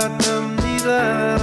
para tam ni